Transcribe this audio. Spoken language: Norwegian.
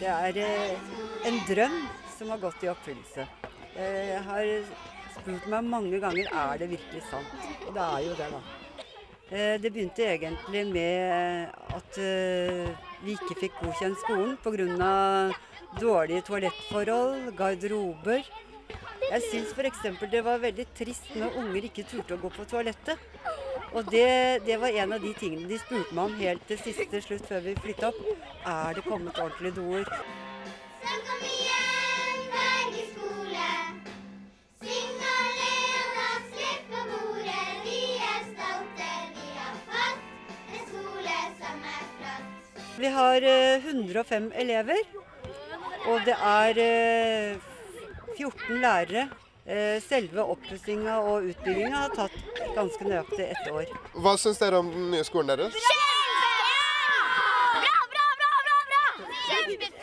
Det er eh, en drøm som har gått i oppfyllelse. Jeg har spurt meg mange ganger er det virkelig sant. Og det er jo det, da. Eh, det begynte egentlig med at eh, vi ikke fikk godkjent skolen pga. dårlige toalettforhold, garderober. Jeg syns f.eks. det var veldig trist når unger ikke turte å gå på toalettet. Og det, det, var en av de tingene de spurte meg om helt til siste slutt før vi flytta opp. Er det kommet ordentlige doer? Så kom igjen, Berge skole. Dans litt på bordet. Vi er stolte, vi har fått en skole som er flott. Vi har 105 elever, og det er 14 lærere. Eh, selve oppussinga og utbygginga har tatt ganske nøyaktig ett år. Hva syns dere om den nye skolen deres? Kjempebra! Bra, bra, bra! bra, bra! Kjempebra!